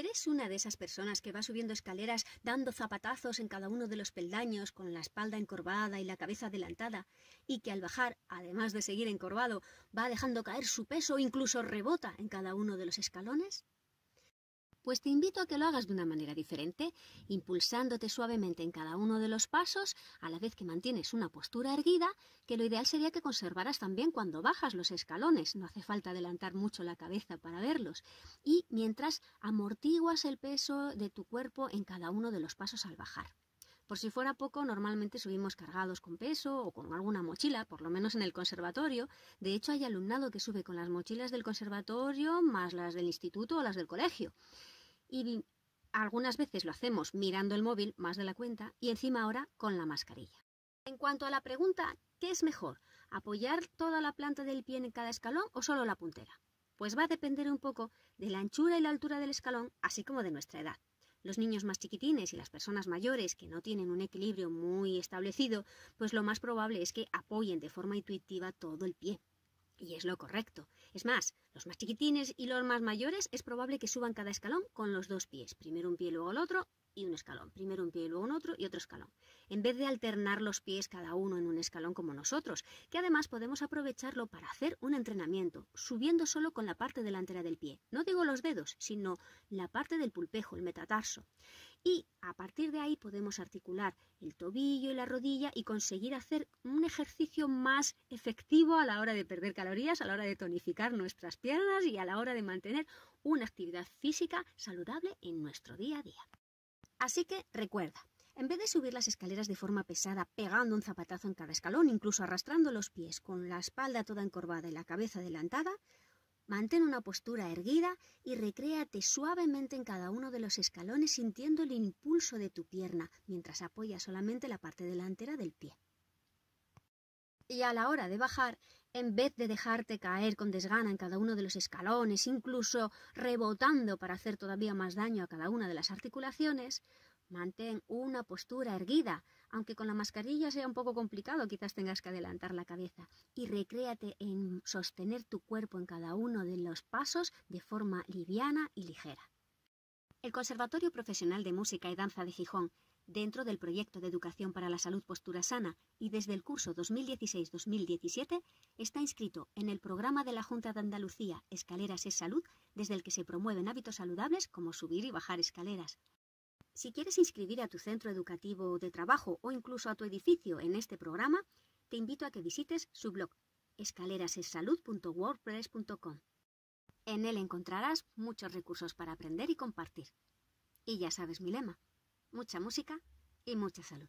¿Eres una de esas personas que va subiendo escaleras dando zapatazos en cada uno de los peldaños con la espalda encorvada y la cabeza adelantada y que al bajar, además de seguir encorvado, va dejando caer su peso o incluso rebota en cada uno de los escalones? Pues te invito a que lo hagas de una manera diferente, impulsándote suavemente en cada uno de los pasos, a la vez que mantienes una postura erguida, que lo ideal sería que conservaras también cuando bajas los escalones, no hace falta adelantar mucho la cabeza para verlos, y mientras amortiguas el peso de tu cuerpo en cada uno de los pasos al bajar. Por si fuera poco, normalmente subimos cargados con peso o con alguna mochila, por lo menos en el conservatorio. De hecho, hay alumnado que sube con las mochilas del conservatorio más las del instituto o las del colegio y algunas veces lo hacemos mirando el móvil más de la cuenta y encima ahora con la mascarilla. En cuanto a la pregunta, ¿qué es mejor? ¿Apoyar toda la planta del pie en cada escalón o solo la puntera? Pues va a depender un poco de la anchura y la altura del escalón, así como de nuestra edad. Los niños más chiquitines y las personas mayores que no tienen un equilibrio muy establecido, pues lo más probable es que apoyen de forma intuitiva todo el pie. Y es lo correcto. Es más, los más chiquitines y los más mayores es probable que suban cada escalón con los dos pies, primero un pie luego el otro y un escalón, primero un pie luego un otro y otro escalón, en vez de alternar los pies cada uno en un escalón como nosotros, que además podemos aprovecharlo para hacer un entrenamiento, subiendo solo con la parte delantera del pie. No digo los dedos, sino la parte del pulpejo, el metatarso y a partir de ahí podemos articular el tobillo y la rodilla y conseguir hacer un ejercicio más efectivo a la hora de perder calorías, a la hora de tonificar nuestras piernas y a la hora de mantener una actividad física saludable en nuestro día a día. Así que recuerda, en vez de subir las escaleras de forma pesada, pegando un zapatazo en cada escalón, incluso arrastrando los pies con la espalda toda encorvada y la cabeza adelantada, Mantén una postura erguida y recréate suavemente en cada uno de los escalones sintiendo el impulso de tu pierna mientras apoyas solamente la parte delantera del pie. Y a la hora de bajar, en vez de dejarte caer con desgana en cada uno de los escalones, incluso rebotando para hacer todavía más daño a cada una de las articulaciones, mantén una postura erguida, aunque con la mascarilla sea un poco complicado, quizás tengas que adelantar la cabeza. Y recréate en sostener tu cuerpo en cada uno de los pasos de forma liviana y ligera. El Conservatorio Profesional de Música y Danza de Gijón, dentro del proyecto de Educación para la Salud Postura Sana y desde el curso 2016-2017, está inscrito en el programa de la Junta de Andalucía Escaleras es Salud, desde el que se promueven hábitos saludables como subir y bajar escaleras, si quieres inscribir a tu centro educativo de trabajo o incluso a tu edificio en este programa, te invito a que visites su blog escalerasesalud.wordpress.com. En él encontrarás muchos recursos para aprender y compartir. Y ya sabes mi lema, mucha música y mucha salud.